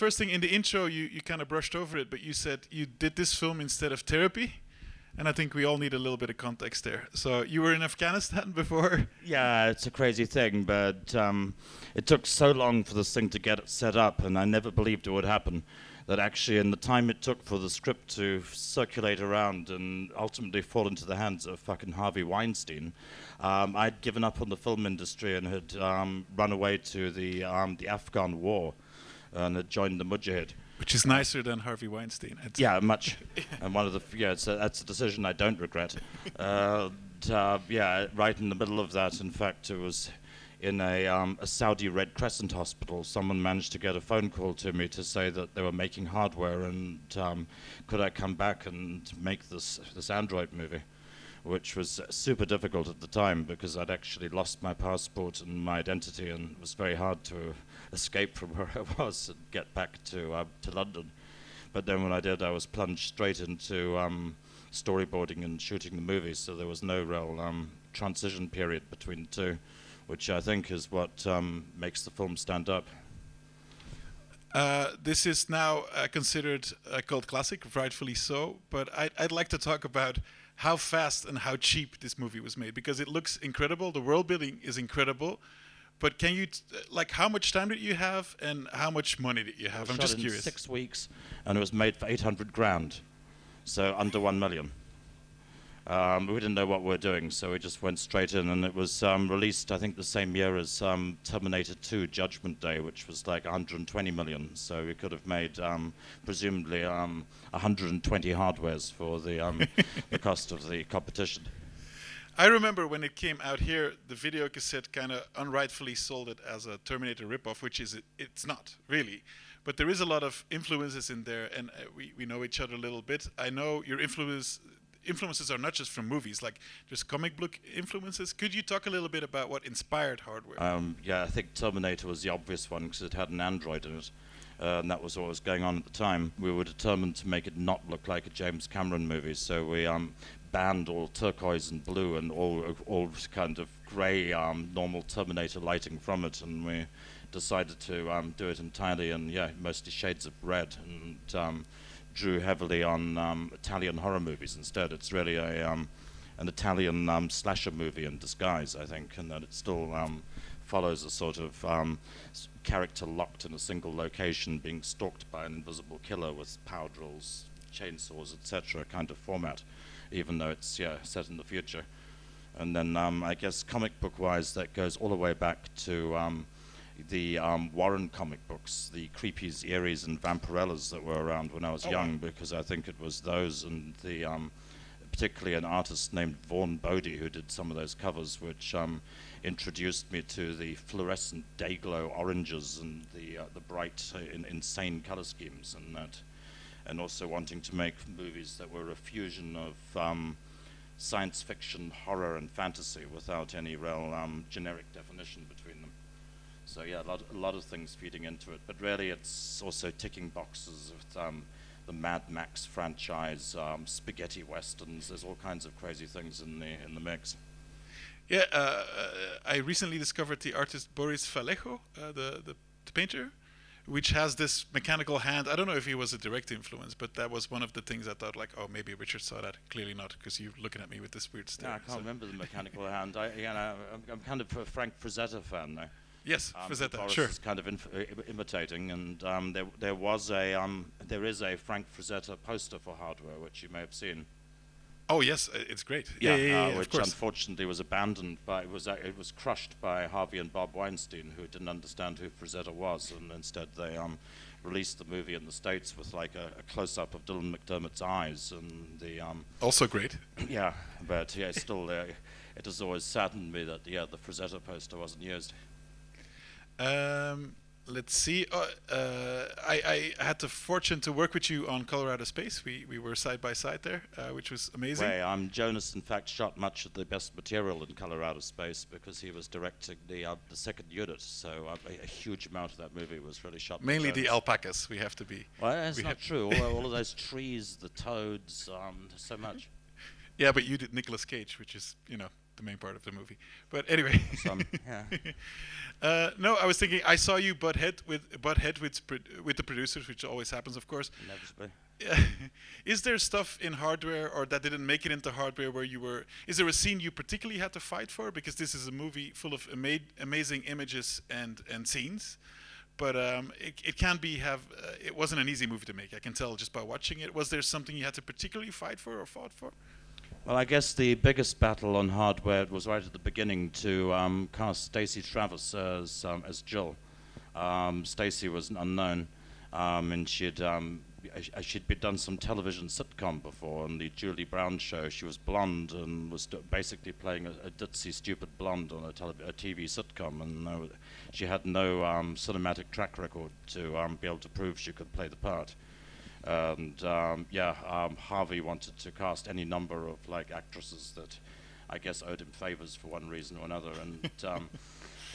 first thing in the intro, you, you kind of brushed over it, but you said you did this film instead of therapy. And I think we all need a little bit of context there. So you were in Afghanistan before? Yeah, it's a crazy thing, but um, it took so long for this thing to get set up, and I never believed it would happen. That actually, in the time it took for the script to circulate around and ultimately fall into the hands of fucking Harvey Weinstein, um, I'd given up on the film industry and had um, run away to the um, the Afghan war and had joined the Mujahid. Which is nicer than Harvey Weinstein. It's yeah, much. and one of the yeah, it's a, that's a decision I don't regret. uh, uh, yeah, right in the middle of that, in fact, it was in a, um, a, Saudi Red Crescent hospital. Someone managed to get a phone call to me to say that they were making hardware and um, could I come back and make this this Android movie, which was super difficult at the time because I'd actually lost my passport and my identity, and it was very hard to escape from where I was and get back to uh, to London. But then when I did, I was plunged straight into um, storyboarding and shooting the movie, so there was no real um, transition period between the two, which I think is what um, makes the film stand up. Uh, this is now uh, considered a cult classic, rightfully so. But I'd, I'd, like to talk about how fast and how cheap this movie was made because it looks incredible. The world building is incredible. But can you, t- like, how much time did you have and how much money did you have? I'm just in curious. Six weeks, and it was made for 800 grand, so under one million. Um, we didn't know what we were doing, so we just went straight in, and it was um, released, I think, the same year as um, Terminator 2: Judgment Day, which was like 120 million. So we could have made, um, presumably, 120 um, hardwares for the, um, the cost of the competition. I remember when it came out here, the video cassette kind of unrightfully sold it as a Terminator ripoff, which is it, it's not really. But there is a lot of influences in there, and uh, we, we know each other a little bit. I know your influence influences are not just from movies, like there's comic book influences. Could you talk a little bit about what inspired hardware? Um, yeah, I think Terminator was the obvious one because it had an android in it. Uh, and that was what was going on at the time. We were determined to make it not look like a James Cameron movie, so we um, banned all turquoise and blue and all all kind of grey um, normal Terminator lighting from it, and we decided to um, do it entirely in yeah mostly shades of red and um, drew heavily on um, Italian horror movies instead. It's really a um, an Italian um, slasher movie in disguise, I think, and that it still follows a sort of character locked in a single location, being stalked by an invisible killer with power drills, chainsaws, etc. kind of format even though it's yeah set in the future. And then um, I guess comic book wise, that goes all the way back to um, the um, Warren comic books, the Creepies, Eerie's, and Vampirellas that were around when I was oh. young, because I think it was those and the um, particularly an artist named Vaughn Bodē who did some of those covers, which um, introduced me to the fluorescent day glow oranges and the uh, the bright, uh, in, insane color schemes, and that and also wanting to make movies that were a fusion of um, science fiction, horror, and fantasy without any real um, generic definition between. So yeah, a lot, a lot of things feeding into it, but really it's also ticking boxes with um, the Mad Max franchise, um, spaghetti westerns. There's all kinds of crazy things in the in the mix. Yeah, uh, I recently discovered the artist Boris Vallejo, uh, the, the the painter, which has this mechanical hand. I don't know if he was a direct influence, but that was one of the things I thought, like, oh, maybe Richard saw that. Clearly not, because you're looking at me with this weird stare. Yeah, I can't so. remember the mechanical hand. I, you know, I'm, I'm, kind of a Frank Frazetta fan, though. Yes, um, Frazetta, sure. kind of imitating, and um, there, there was a, um, there is a Frank Frazetta poster for hardware, which you may have seen. Oh yes, uh, it's great. Yeah, yeah, yeah, yeah uh, which unfortunately was abandoned by it was uh, it was crushed by Harvey and Bob Weinstein, who didn't understand who Frazetta was, and instead they um, released the movie in the states with like a, a close up of Dylan McDermott's eyes and the um, also great. Yeah, but yeah, still uh, it has always saddened me that yeah the Frazetta poster wasn't used. Um, let's see. Uh, uh, I, I had the fortune to work with you on Color Out of Space. We we were side by side there, uh, which was amazing. Way, um, Jonas, in fact, shot much of the best material in Color Out of Space because he was directing the uh, the second unit. So uh, a, a, huge amount of that movie was really shot. Mainly the alpacas. We have to be. Well, that's we not true. all, all, of those trees, the toads, um, so much. Yeah, but you did Nicolas Cage, which is you know the main part of the movie. But anyway. Some, yeah. uh, no, I was thinking I saw you butt head with butt head with with the producers, which always happens, of course. Inevitably. is there stuff in hardware or that didn't make it into hardware where you were? Is there a scene you particularly had to fight for? Because this is a movie full of ama- amazing images and and scenes, but um, it, it can be have. Uh, it wasn't an easy movie to make. I can tell just by watching it. Was there something you had to particularly fight for or fought for? Well, I guess the biggest battle on hardware was right at the beginning to um, cast Stacey Travis as um, as Jill. Um, was an unknown, um, and she'd um, she'd done some television sitcom before on the Julie Brown show. She was blonde and was basically playing a, a ditzy, stupid blonde on a, a TV sitcom, and no, she had no um, cinematic track record to be able to prove she could play the part. And um, yeah, um, Harvey wanted to cast any number of like actresses that I guess owed him favors for one reason or another, and um,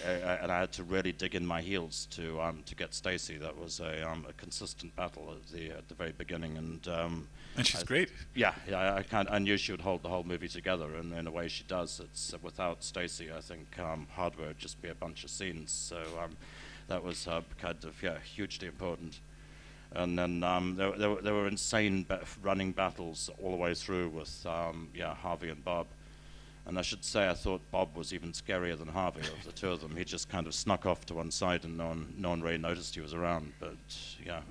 uh, and I had to really dig in my heels to um, to get Stacey. That was a, um, a consistent battle at the at the very beginning, and um, And she's I- great. yeah, yeah, I kind I knew she would hold the whole movie together, and in a way she does. It's uh, without Stacey, I think um, hardware would just be a bunch of scenes. So um, that was uh, kind of yeah hugely important. And then um, there, there, were- there were insane ba- running battles all the way through with um, yeah Harvey and Bob. And I should say, I thought Bob was even scarier than Harvey of the two of them. He just kind of snuck off to one side, and no one, no one really noticed he was around. But yeah,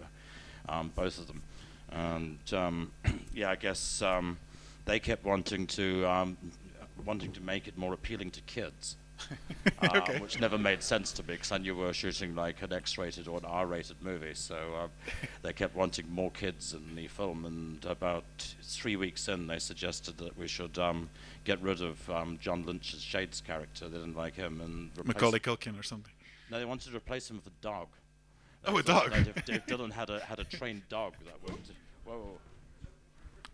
um, both of them. And um, yeah, I guess um, they kept wanting to um, wanting to make it more appealing to kids, um, Okay. which never made sense to me because I knew we were shooting like an X-rated or an R-rated movie. So um, they kept wanting more kids in the film. And about three weeks in, they suggested that we should um, get rid of um, John Lynch's Shades character. They didn't like him and Macaulay Culkin or something. no, they wanted to replace him with a dog. Oh, a dog. if Dylan had a had a trained dog, that would. Whoa.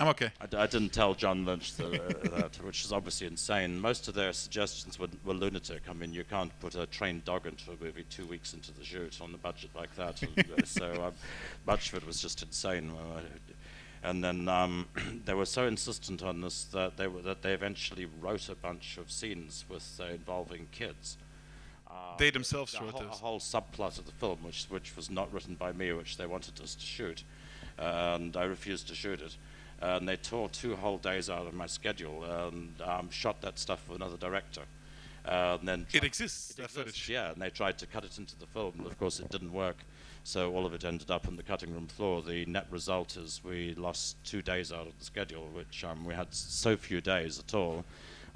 I'm okay. I, d- I didn't tell John Lynch the, uh, that, which is obviously insane. Most of their suggestions were, were lunatic. I mean, you can't put a trained dog into a movie two weeks into the shoot on a budget like that. And, uh, so um, much of it was just insane. And then um, they were so insistent on this that they were, that they eventually wrote a bunch of scenes with uh, involving kids. Uh, They themselves wrote whole, a whole subplot of the film, which which was not written by me, which they wanted us to shoot, and I refused to shoot it. And they tore two whole days out of my schedule and um, shot that stuff with another director. Uh, and then It exists, it that exists. Yeah, and they tried to cut it into the film, and of course it didn't work. So all of it ended up on the cutting room floor. The net result is we lost two days out of the schedule, which um, we had so few days at all.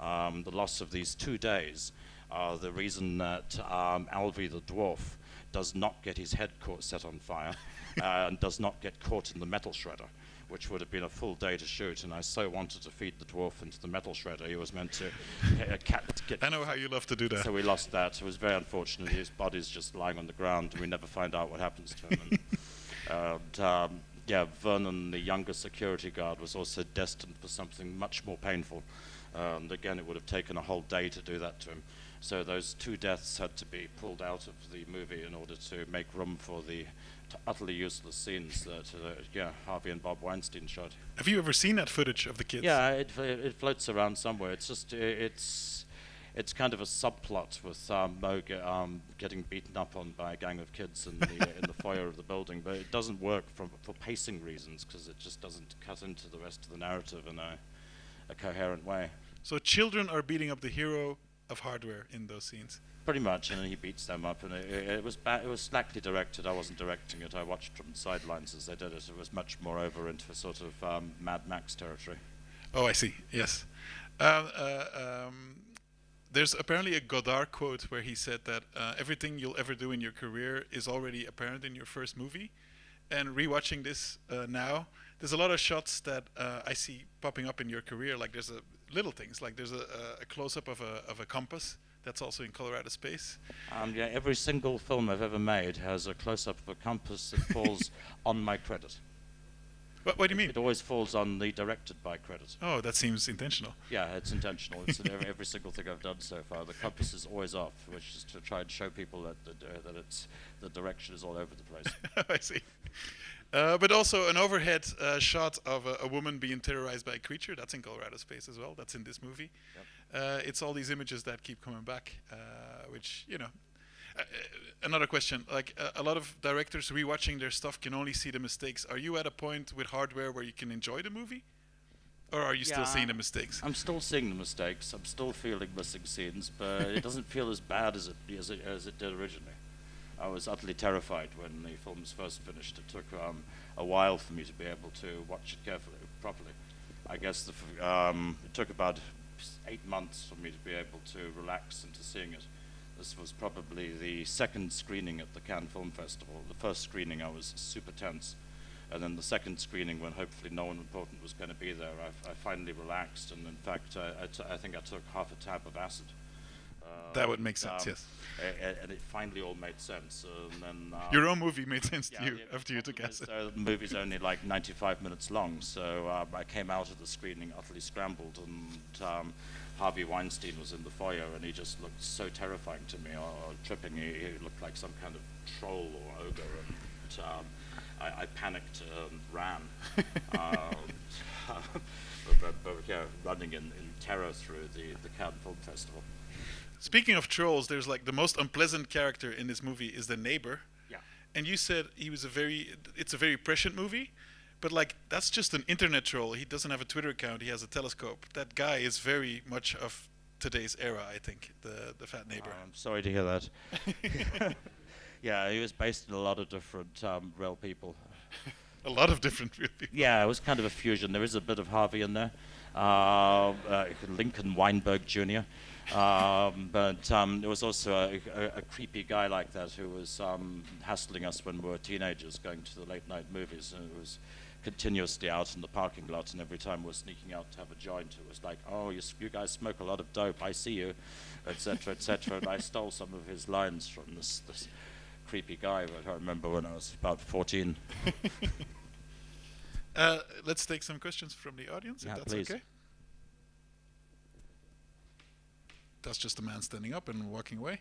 Um, the loss of these two days are the reason that um, Alvy the dwarf does not get his head caught set on fire uh, and does not get caught in the metal shredder, which would have been a full day to shoot. And I so wanted to feed the dwarf into the metal shredder. He was meant to uh, cat, get I know how you love to do that. so we lost that. It was very unfortunate. His body's just lying on the ground, and we never find out what happens to him. And, and um, yeah, Vernon, the younger security guard, was also destined for something much more painful. And again, it would have taken a whole day to do that to him. So those two deaths had to be pulled out of the movie in order to make room for the utterly useless scenes that uh, yeah Harvey and Bob Weinstein shot. Have you ever seen that footage of the kids? Yeah, it, it floats around somewhere. It's just it's it's kind of a subplot with um, Mo um, getting beaten up on by a gang of kids in the in the foyer of the building, but it doesn't work for for pacing reasons because it just doesn't cut into the rest of the narrative in a a coherent way. So children are beating up the hero of hardware in those scenes. Pretty much, and he beats them up, and it, it, was it was slackly directed. I wasn't directing it. I watched from the sidelines as they did it. It was much more over into a sort of um, Mad Max territory. Oh, I see. Yes. Uh, uh, um, there's apparently a Godard quote where he said that uh, everything you'll ever do in your career is already apparent in your first movie. And rewatching this uh, now, there's a lot of shots that uh, I see popping up in your career. Like there's a little things, like there's a, a, close-up of a of a compass that's also in Color Out of Space. Um, yeah, every single film I've ever made has a close-up of a compass that falls on my credit. What, what do you mean? It always falls on the directed by credit. Oh, that seems intentional. Yeah, it's intentional. It's in every, every single thing I've done so far. The compass is always off, which is to try and show people that that, uh, that it's the direction is all over the place. I see. Uh, but also an overhead uh, shot of a, a woman being terrorized by a creature. That's in Color Out of Space as well. That's in this movie. Yep. Uh, it's all these images that keep coming back, uh, which you know. Uh, another question: Like uh, a lot of directors rewatching their stuff can only see the mistakes. Are you at a point with hardware where you can enjoy the movie, or are you still seeing the mistakes? I'm still seeing the mistakes. I'm still feeling missing scenes, but it doesn't feel as bad as it as it, as it did originally. I was utterly terrified when the film was first finished. It took um, a while for me to be able to watch it carefully, properly. I guess the f- um, it took about eight months for me to be able to relax into seeing it. This was probably the second screening at the Cannes Film Festival. The first screening, I was super tense. And then the second screening, when hopefully no one important was going to be there, I finally relaxed. And in fact, I, I, t- I think I took half a tab of acid. Uh, That would make sense, yes. a- a- and it finally all made sense. And then um, Your own movie made sense yeah, to you the after you took acid. though, the movie's only like 95 minutes long, so um, I came out of the screening utterly scrambled, and um, Harvey Weinstein was in the foyer, and he just looked so terrifying to me, or, or tripping. He, he looked like some kind of troll or ogre, and um, I, I panicked and ran. um, but, but, but, yeah, running in, in terror through the, the Cannes Film Festival. Speaking of trolls, there's like the most unpleasant character in this movie is the neighbor. Yeah. And you said he was a very, it's a very prescient movie, but like that's just an internet troll. He doesn't have a Twitter account. He has a telescope. That guy is very much of today's era. I think the the fat neighbor. I'm sorry to hear that. yeah, he was based in a lot of different um, real people. a lot of different real people. Yeah, it was kind of a fusion. There is a bit of Harvey in there. Uh, uh, Lincoln Weinberg Jr. Um, but um, there was also a, a, a creepy guy like that who was um, hassling us when we were teenagers going to the late night movies. And it was continuously out in the parking lot, and every time we were sneaking out to have a joint, it was like, oh, you, you guys smoke a lot of dope, I see you, etc., etc. and I stole some of his lines from this, this creepy guy, but I remember when I was about 14. Uh, let's take some questions from the audience, Yeah, if that's please. okay. That's just a man standing up and walking away.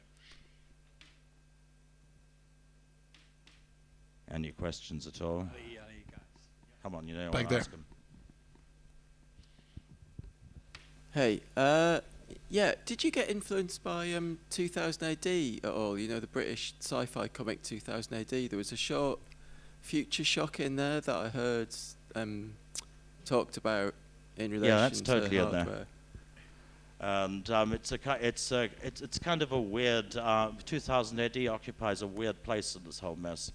Any questions at all? Come on, you know, Back I'll there. ask 'em. Hey, uh, yeah, did you get influenced by um, 2000 AD at all? You know, the British sci-fi comic 2000 AD. There was a short Future Shock in there that I heard um, talked about in relation Yeah, that's to totally in there. and um, it's a it's a it's, it's kind of a weird. Uh, 2000 AD occupies a weird place in this whole mess,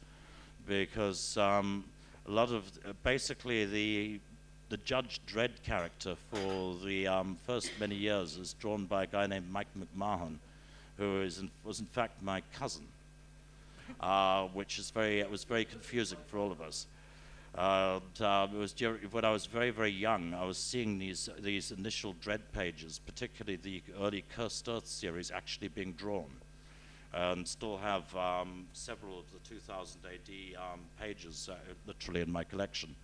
because um, a lot of uh, basically the the Judge Dredd character for the um, first many years is drawn by a guy named Mike McMahon, who is in, was in fact my cousin, uh, which is very it was very confusing for all of us. And um, it was when I was very, very young. I was seeing these these initial Dredd pages, particularly the early Cursed Earth series, actually being drawn, and still have um, several of the 2000 AD um, pages uh, literally in my collection.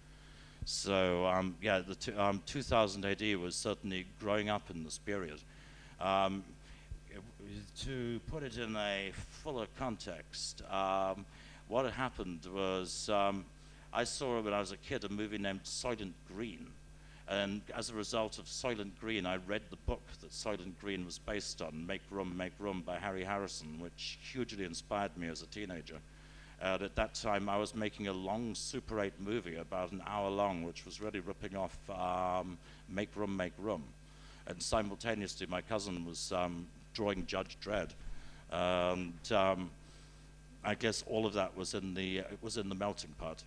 So um, yeah, the two, um, 2000 AD was certainly growing up in this period. Um, to put it in a fuller context, um, what had happened was I saw when I was a kid a movie named Soylent Green. And as a result of Soylent Green, I read the book that Soylent Green was based on, Make Room, Make Room by Harry Harrison, which hugely inspired me as a teenager. At that time, I was making a long Super 8 movie, about an hour long, which was really ripping off um, Make Room, Make Room. And simultaneously, my cousin was um, drawing Judge Dredd. And um, I guess all of that was in the, it was in the melting pot.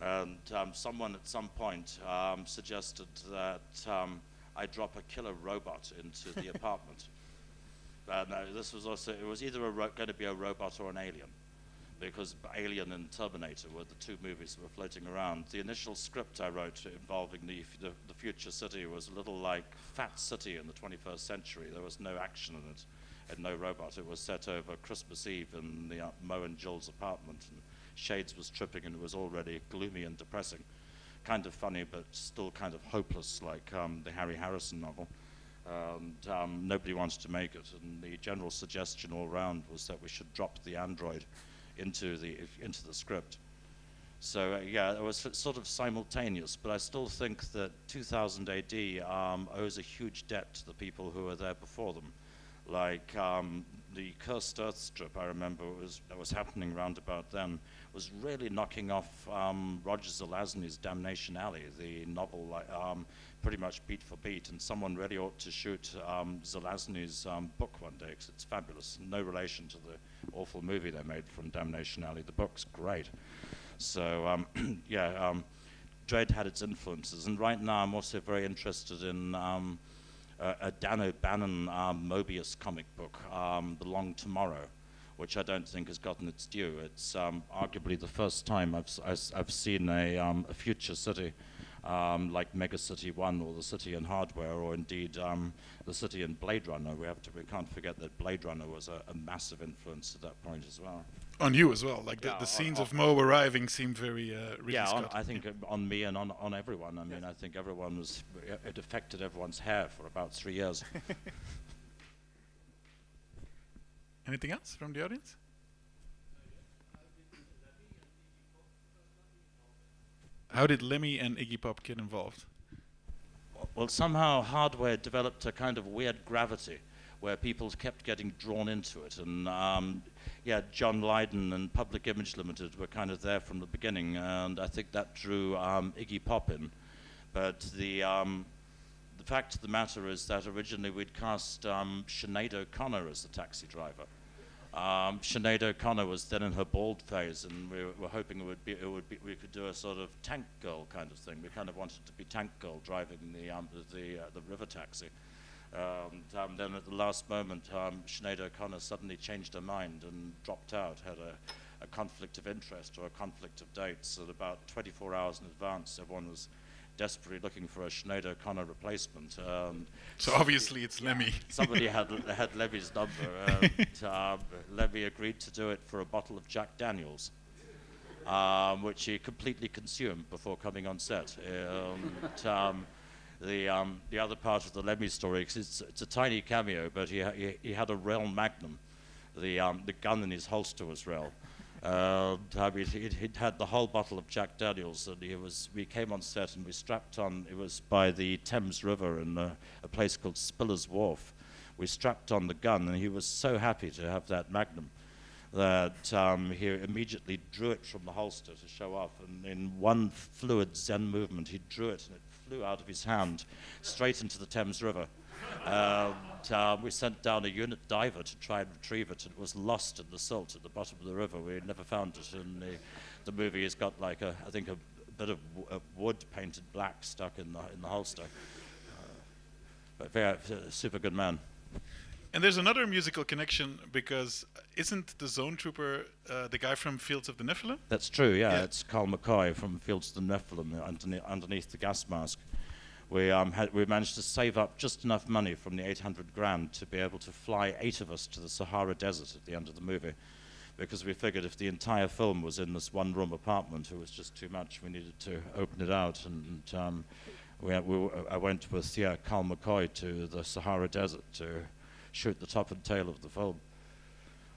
And um, someone at some point um, suggested that um, I drop a killer robot into the apartment. And uh, this was also, it was either ro- going to be a robot or an alien because Alien and Terminator were the two movies that were floating around. The initial script I wrote involving the, f- the, the future city was a little like Fat City in the 21st century. There was no action in it and no robot. It was set over Christmas Eve in the, uh, Mo and Jill's apartment, and Shades was tripping and it was already gloomy and depressing. kind of funny but still kind of hopeless, like um, the Harry Harrison novel. And um, nobody wanted to make it, and the general suggestion all around was that we should drop the android into the into the script. So uh, yeah, it was sort of simultaneous, but I still think that 2000 AD um, owes a huge debt to the people who were there before them. Like um, the Cursed Earth strip, I remember was that was happening round about then, was really knocking off um, Roger Zelazny's Damnation Alley, the novel um, pretty much beat for beat, and someone really ought to shoot um, Zelazny's um, book one day because it's fabulous. No relation to the awful movie they made from Damnation Alley. The book's great. So um, yeah, um, Dredd had its influences, and right now I'm also very interested in um, a, Dan O'Bannon Moebius comic book, The Long Tomorrow which I don't think has gotten its due. It's um, arguably the first time I've, I've seen a, um, a future city um, like Megacity 1 or the city in Hardware or indeed um, the city in Blade Runner. We, have to, we can't forget that Blade Runner was a, a massive influence at that point as well. On you as well, like the, yeah, the scenes on, of Mo arriving seem very uh, Yeah, on, I think on me and on, on everyone. I mean, I think everyone was, it affected everyone's hair for about three years. Anything else from the audience? How did Lemmy and Iggy Pop get involved? Well, somehow hardware developed a kind of weird gravity where people kept getting drawn into it. And um, yeah, John Lydon and Public Image Limited were kind of there from the beginning, and I think that drew um, Iggy Pop in. But the um, the fact of the matter is that originally we'd cast um, Sinead O'Connor as the taxi driver. Um, Sinead O'Connor was then in her bald phase, and we were hoping it would be, it would be, we could do a sort of tank girl kind of thing. We kind of wanted to be tank girl driving the um, the uh, the river taxi. Um, um, then at the last moment, um, Sinead O'Connor suddenly changed her mind and dropped out, had a, a conflict of interest or a conflict of dates. At about 24 hours in advance, everyone was desperately looking for a Sinead O'Connor replacement. Um, so obviously it's Lemmy. somebody had had Lemmy's number, and um, Lemmy agreed to do it for a bottle of Jack Daniels, um, which he completely consumed before coming on set. And, um, the um, the other part of the Lemmy story, because it's, it's a tiny cameo, but he, he, he had a Rell Magnum. The um, the gun in his holster was Rell. Uh, I mean, he'd, he'd, had the whole bottle of Jack Daniels, and he was. We came on set, and we strapped on. It was by the Thames River in a, a place called Spiller's Wharf. We strapped on the gun, and he was so happy to have that Magnum that um, he immediately drew it from the holster to show off. And in one fluid Zen movement, he drew it, and it flew out of his hand straight into the Thames River. And uh, we sent down a unit diver to try and retrieve it. And it was lost in the silt at the bottom of the river. We never found it. And the, the movie has got like a, I think, a, bit of wood painted black stuck in the in the holster. Uh, but very uh, super good man. And there's another musical connection because isn't the Zone Trooper uh, the guy from Fields of the Nephilim? That's true. Yeah, yeah. it's Carl McCoy from Fields of the Nephilim underneath, underneath the gas mask we, um, had, we managed to save up just enough money from the 800 grand to be able to fly eight of us to the Sahara Desert at the end of the movie. Because we figured if the entire film was in this one room apartment, it was just too much. We needed to open it out. And um, we, we, I went with yeah, Carl McCoy to the Sahara Desert to shoot the top and tail of the film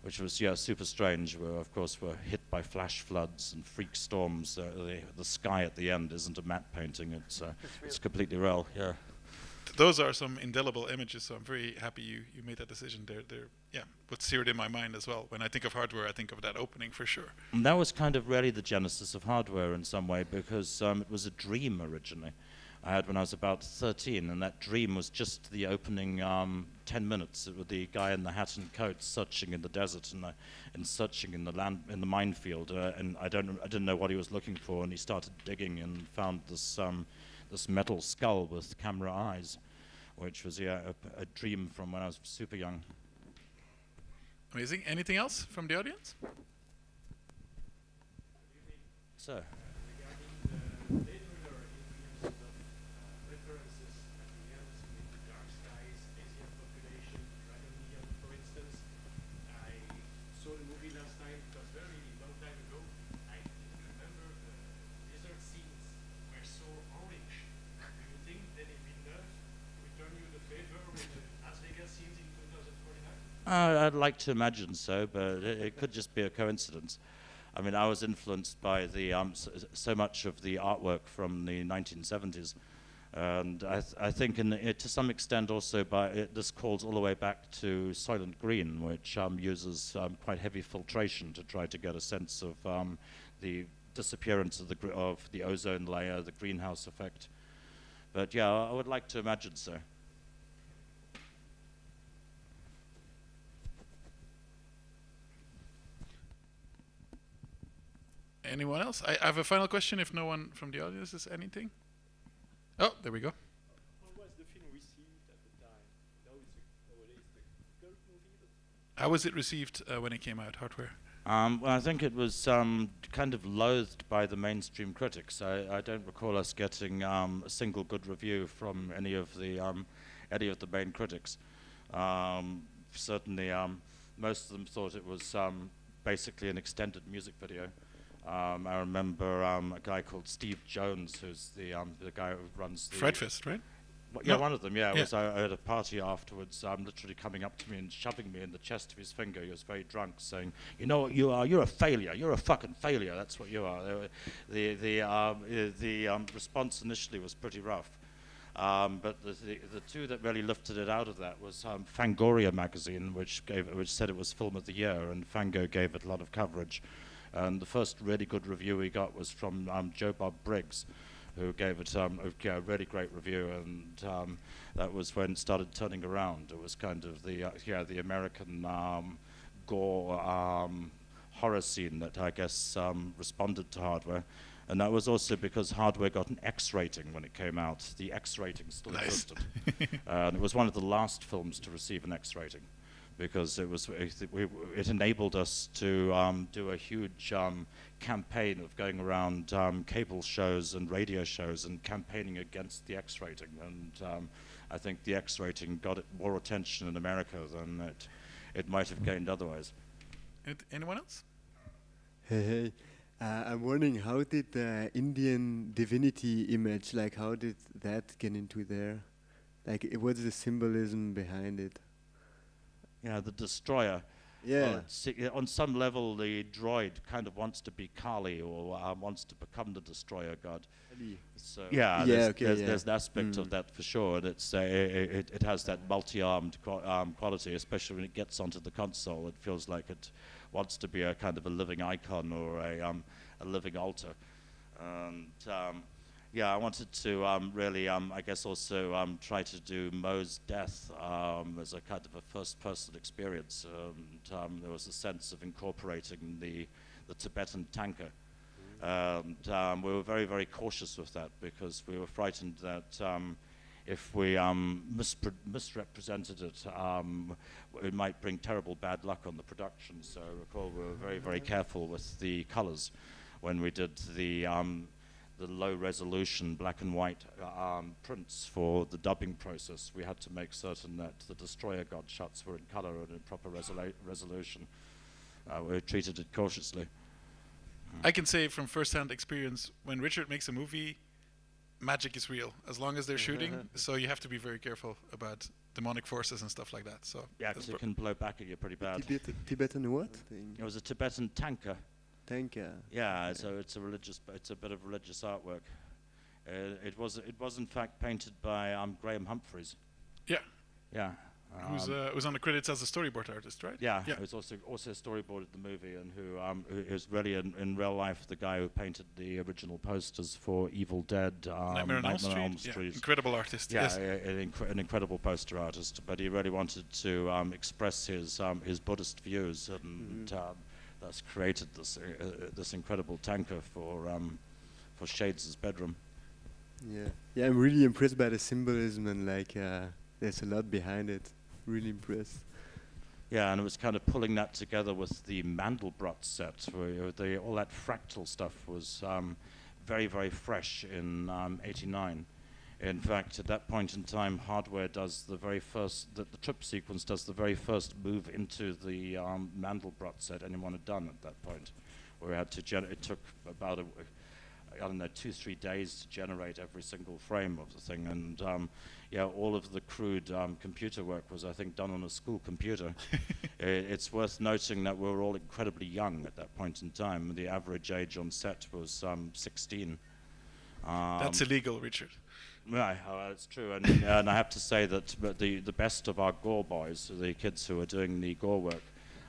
which was yeah super strange. We of course we were hit by flash floods and freak storms. Uh, the, the sky at the end isn't a matte painting; it's uh, it's completely real. Yeah. Those are some indelible images, so I'm very happy you, you made that decision. They're, they're yeah, what's seared in my mind as well. When I think of hardware, I think of that opening for sure. And that was kind of really the genesis of hardware in some way because um, it was a dream originally. I had when I was about 13, and that dream was just the opening um, 10 minutes with the guy in the hat and coat searching in the desert and, uh, and searching in the land in the minefield. Uh, and I don't I didn't know what he was looking for, and he started digging and found this um, this metal skull with camera eyes, which was yeah, a, a dream from when I was super young. Amazing. Anything else from the audience? Sir. very long time ago, I remember the desert scenes were so Uh, I'd like to imagine so, but it, it could just be a coincidence. I mean, I was influenced by the um, so, much of the artwork from the 1970s, and I, th- I think, in the, to some extent, also by it, this calls all the way back to Soylent Green, which um, uses um, quite heavy filtration to try to get a sense of um, the disappearance of the of the ozone layer, the greenhouse effect. But yeah, I would like to imagine so. Anyone else? I I have a final question. If no one from the audience has anything. Oh, there we go. How was the film received at the time? How was it received uh, when it came out, Hardware? Um, well, I think it was um, kind of loathed by the mainstream critics. I, I don't recall us getting um, a single good review from any of the um, any of the main critics. Um, certainly, um, most of them thought it was um, basically an extended music video. Um, I remember um, a guy called Steve Jones, who's the um, the guy who runs the FrightFest, right? Yeah, No. one of them. Yeah, Yeah. was at a party afterwards, um, literally coming up to me and shoving me in the chest of his finger. He was very drunk, saying, "You know what you are? You're a failure. You're a fucking failure. That's what you are." The the um, the um, response initially was pretty rough, um, but the, the the two that really lifted it out of that was um, Fangoria magazine, which gave which said it was film of the year, and Fango gave it a lot of coverage. And the first really good review we got was from um, Joe Bob Briggs, who gave it um, a yeah, really great review, and um, that was when it started turning around. It was kind of the uh, yeah the American um, gore um, horror scene that I guess um, responded to Hardware, and that was also because Hardware got an X rating when it came out. The X rating still Nice. existed, and it was one of the last films to receive an X rating because it was it, enabled us to um, do a huge um, campaign of going around um, cable shows and radio shows and campaigning against the X rating. And um, I think the X rating got it more attention in America than it it might have gained otherwise. Anyone else? Hey, hey. Uh, I'm wondering how did the Indian divinity image, like how did that get into there? Like, what's the symbolism behind it? Yeah, the destroyer. Yeah. Well, on some level, the droid kind of wants to be Kali or uh, wants to become the destroyer god. So yeah, Yeah, there's, okay, there's, yeah. there's an aspect Mm. of that for sure, and it's uh, it, it, has that multi-armed qua- um, quality, especially when it gets onto the console. It feels like it wants to be a kind of a living icon or a um, a living altar. And um, yeah, I wanted to um, really, um, I guess, also um, try to do Mo's death um, as a kind of a first-person experience. And um, there was a sense of incorporating the the Tibetan thangka. And um, we were very, very cautious with that because we were frightened that if we mispre- misrepresented it, it might bring terrible bad luck on the production. So I recall we were very, very careful with the colors when we did the the low resolution black and white uh, um, prints for the dubbing process. We had to make certain that the Destroyer God shots were in color and in proper resolu- resolution. Uh, we treated it cautiously. I can say from first-hand experience, when Richard makes a movie, magic is real as long as they're shooting. so you have to be very careful about demonic forces and stuff like that. So Yeah, that's 'cause it can blow back at you pretty bad. Tibet- Tibetan what? It was a Tibetan thangka. Thangka. Yeah, so it's a religious, it's a bit of religious artwork. Uh, it was, it was in fact painted by um, Graham Humphreys. yeah. Yeah. Who's um, uh, who's on the credits as a storyboard artist, right? yeah, Yeah. who's also also storyboarded the movie and who um, who is really in, in real life the guy who painted the original posters for Evil Dead, um, Nightmare on Elm Street. Elm Yeah, Incredible artist. Yeah, yes. a- an, incre- an incredible poster artist, but he really wanted to um, express his um, his Buddhist views, and um, thus created this uh, uh, this incredible thangka for um, for Shades' bedroom. Yeah. Yeah, I'm really impressed by the symbolism and like, uh, there's a lot behind it. Really impressed. Yeah, and it was kind of pulling that together with the Mandelbrot set, where the, all that fractal stuff was um, very, very fresh in um, '89. In fact, at that point in time, Hardware does the very first, the, the trip sequence does the very first move into the um, Mandelbrot set anyone had done at that point. We had to, gen- it took about a, I don't know, two, three days to generate every single frame of the thing. And um, yeah, all of the crude um, computer work was, I think, done on a school computer. I it's worth noting that we were all incredibly young at that point in time. The average age on set was um, 16. That's Um, illegal, Richard. Right, oh, that's true, and, and I have to say that the the best of our gore boys, the kids who were doing the gore work,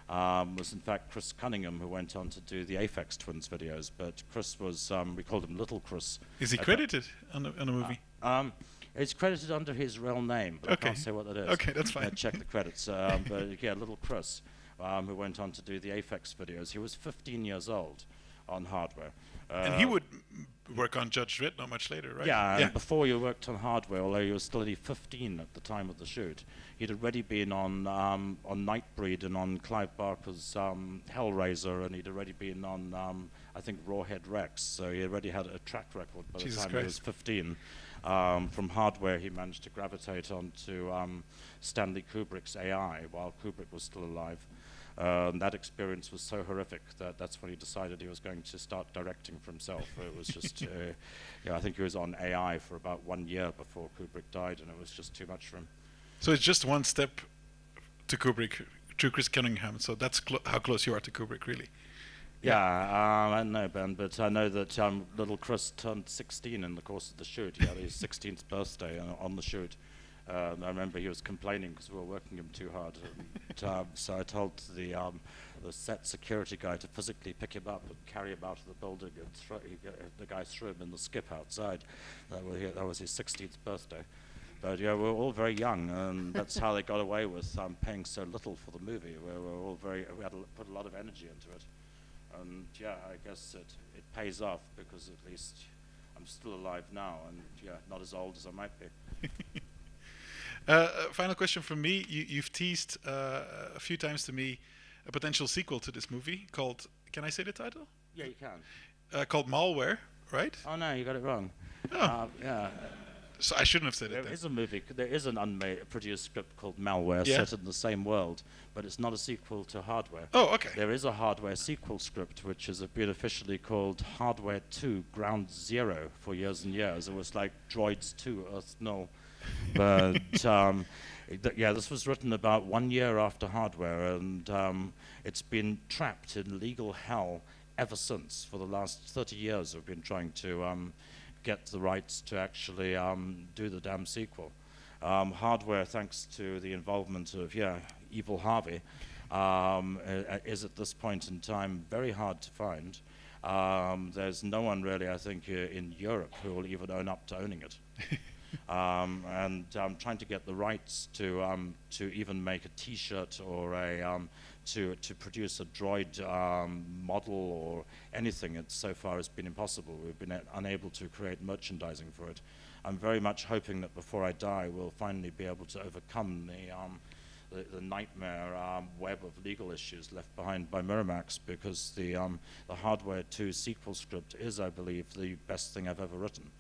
um, was in fact Chris Cunningham, who went on to do the Aphex Twins videos. But Chris was, um, we called him Little Chris. Is he credited on the, on the movie? Um, it's credited under his real name, but I Okay. can't say what that is. Okay, that's Uh, fine. check the credits. Um, but yeah, Little Chris, um, who went on to do the Aphex videos. He was 15 years old on hardware. and he would work on Judge Dredd not much later, right? Yeah, yeah. and before you worked on hardware, although you were still only 15 at the time of the shoot, he'd already been on um, on Nightbreed and on Clive Barker's um, Hellraiser, and he'd already been on um, I think Rawhead Rex. So he already had a track record by Jesus the time he was 15. Um, from hardware, he managed to gravitate onto um, Stanley Kubrick's AI while Kubrick was still alive. Um, that experience was so horrific that that's when he decided he was going to start directing for himself. It was just, uh, yeah, I think he was on AI for about one year before Kubrick died, and it was just too much for him. So it's just one step to Kubrick, to Chris Cunningham. So that's clo- how close you are to Kubrick, really. Yeah, um, I don't know, Ben, but I know that um, little Chris turned 16 in the course of the shoot. He had his 16th birthday on, on the shoot. Um, I remember he was complaining because we were working him too hard. And, um, so I told the um, the set security guy to physically pick him up and carry him out of the building. And throw, he, uh, the guy threw him in the skip outside. That was, that was his 16th birthday. But yeah, we were all very young, and that's how they got away with um, paying so little for the movie. We were all very, we had to put a lot of energy into it. And yeah, I guess it, it pays off because at least I'm still alive now and yeah, not as old as I might be. Uh, uh, final question from me. You, you've teased uh, a few times to me a potential sequel to this movie called. Can I say the title? Yeah, you can. Uh, called Malware, right? Oh no, you got it wrong. Oh. Uh, yeah, So I shouldn't have said it. there is a movie, there is an unmade produced script called Malware Yeah. set in the same world, but it's not a sequel to Hardware. Oh, okay. There is a Hardware sequel script which has been officially called Hardware 2 Ground Zero for years and years. It was like Droids 2 Earth Null. But um, th- yeah, this was written about one year after Hardware, and um, it's been trapped in legal hell ever since. For the last 30 years, we've been trying to um, get the rights to actually um, do the damn sequel. Um, hardware, thanks to the involvement of yeah, Evil Harvey, um, is at this point in time very hard to find. Um, there's no one really, I think, uh, in Europe who will even own up to owning it. um, and um, trying to get the rights to um, to even make a T-shirt or a um, to to produce a droid um, model or anything. It so far has been impossible. We've been unable to create merchandising for it. I'm very much hoping that before I die, we'll finally be able to overcome the um, the, the nightmare um, web of legal issues left behind by Miramax because the um, the Hardware 2 sequel script is, I believe, the best thing I've ever written.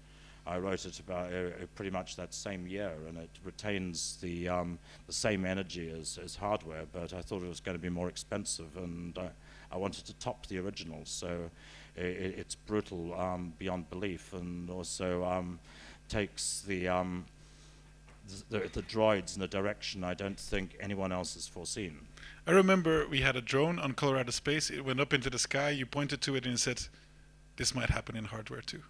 I wrote it about uh, uh, pretty much that same year, and it retains the um, the same energy as, as Hardware, but I thought it was going to be more expensive, and I, I wanted to top the original. So i i it's brutal um, beyond belief, and also um, takes the um, the, the, the droids in a direction I don't think anyone else has foreseen. I remember we had a drone on Color Out of Space. It went up into the sky. You pointed to it and said, "This might happen in hardware too."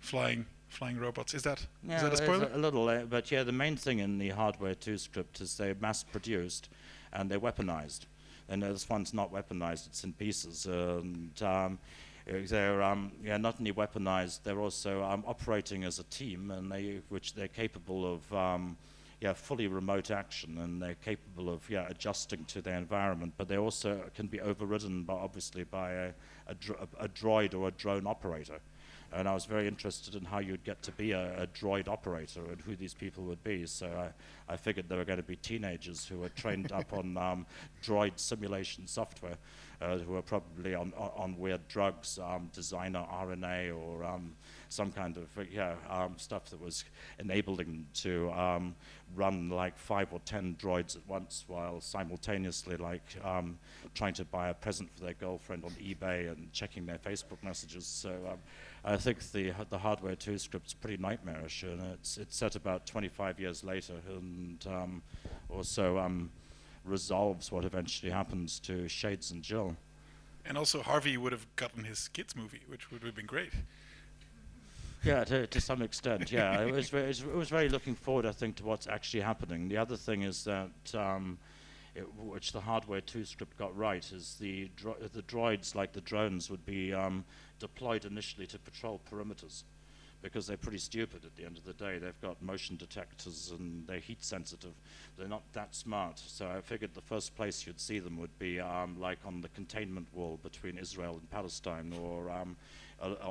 Flying, flying robots. Is that is Yeah, that a spoiler? A, little, uh, but yeah, the main thing in the Hardware 2 script is they're mass-produced and they're weaponized. And uh, this one's not weaponized; it's in pieces. And um, they're um, yeah, not only weaponized, they're also um, operating as a team, and they which they're capable of. Um, yeah, fully remote action, and they're capable of yeah adjusting to their environment. But they also can be overridden, by, obviously, by a, a, dro- a droid or a drone operator and I was very interested in how you'd get to be a, a droid operator and who these people would be. So I, I figured they were going to be teenagers who were trained up on um, droid simulation software. uh, who were probably on, on, on weird drugs, um, designer RNA or um, some kind of yeah um, stuff that was enabling them to um, run like five or ten droids at once while simultaneously like um, trying to buy a present for their girlfriend on eBay and checking their Facebook messages. So um, I think the the Hardware 2 script's pretty nightmarish, and it's it's set about 25 years later, and um, also um, resolves what eventually happens to Shades and Jill. And also, Harvey would have gotten his kids movie, which would have been great. Yeah, to, to some extent, yeah. it, was very, it was very looking forward, I think, to what's actually happening. The other thing is that, um, it, which the Hardware 2 script got right, is the, dro the droids, like the drones, would be um, deployed initially to patrol perimeters because they're pretty stupid at the end of the day. They've got motion detectors and they're heat sensitive. They're not that smart. So I figured the first place you'd see them would be um, like on the containment wall between Israel and Palestine or um,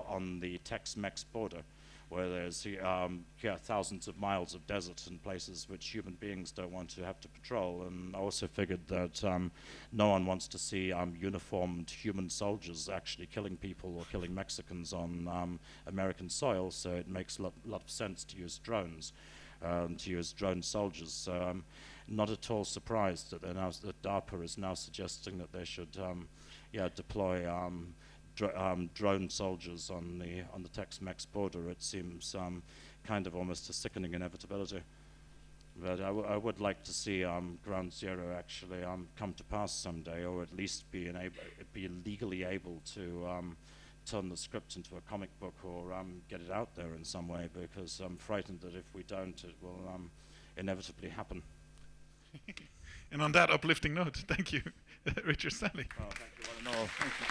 on the Tex-Mex border where there's um, yeah, thousands of miles of desert and places which human beings don't want to have to patrol. And I also figured that um, no one wants to see um, uniformed human soldiers actually killing people or killing Mexicans on um, American soil, so it makes a lot, lot of sense to use drones, um, to use drone soldiers. So I'm not at all surprised that, now, that DARPA is now suggesting that they should um, yeah, deploy dr um, drone soldiers on the on the Tex-Mex border. It seems um, kind of almost a sickening inevitability. But I, would like to see um, Ground Zero actually um, come to pass someday, or at least be, be legally able to um, turn the script into a comic book or um, get it out there in some way, because I'm frightened that if we don't, it will inevitably happen. and on that uplifting note, thank you, Richard Stanley. Oh, thank you,